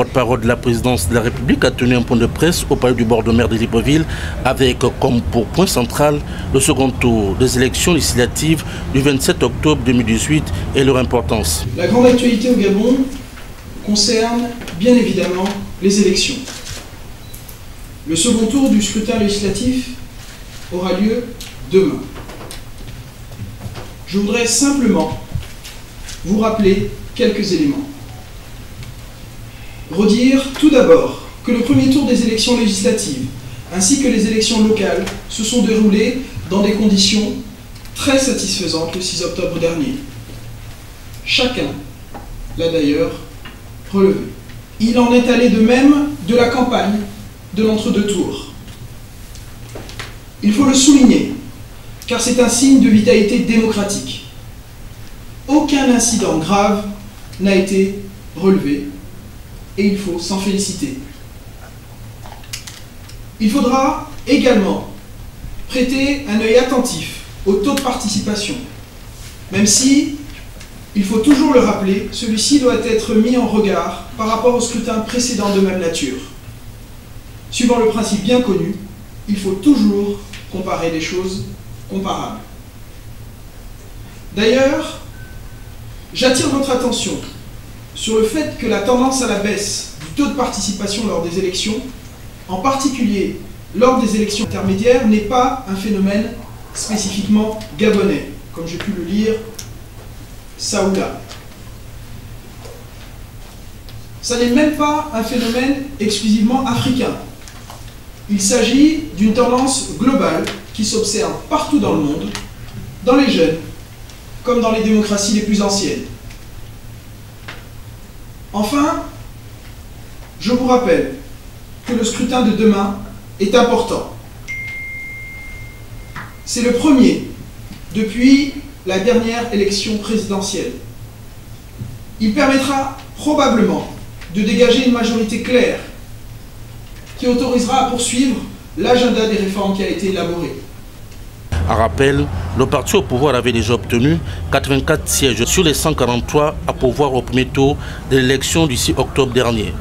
porte-parole de la présidence de la République a tenu un point de presse au palais du bord de mer de Libreville avec comme pour point central le second tour des élections législatives du 27 octobre 2018 et leur importance. La grande actualité au Gabon concerne bien évidemment les élections. Le second tour du scrutin législatif aura lieu demain. Je voudrais simplement vous rappeler quelques éléments. Redire tout d'abord que le premier tour des élections législatives ainsi que les élections locales se sont déroulées dans des conditions très satisfaisantes le 6 octobre dernier. Chacun l'a d'ailleurs relevé. Il en est allé de même de la campagne de l'entre-deux tours. Il faut le souligner, car c'est un signe de vitalité démocratique. Aucun incident grave n'a été relevé et il faut s'en féliciter. Il faudra également prêter un œil attentif au taux de participation, même si, il faut toujours le rappeler, celui-ci doit être mis en regard par rapport au scrutin précédent de même nature. Suivant le principe bien connu, il faut toujours comparer des choses comparables. D'ailleurs, j'attire votre attention sur le fait que la tendance à la baisse du taux de participation lors des élections, en particulier lors des élections intermédiaires, n'est pas un phénomène spécifiquement gabonais, comme j'ai pu le lire ça ou là. Ça n'est même pas un phénomène exclusivement africain. Il s'agit d'une tendance globale qui s'observe partout dans le monde, dans les jeunes, comme dans les démocraties les plus anciennes. Enfin, je vous rappelle que le scrutin de demain est important. C'est le premier depuis la dernière élection présidentielle. Il permettra probablement de dégager une majorité claire qui autorisera à poursuivre l'agenda des réformes qui a été élaboré. À rappel, le parti au pouvoir avait déjà obtenu 84 sièges sur les 143 à pouvoir au premier tour de l'élection du 6 octobre dernier.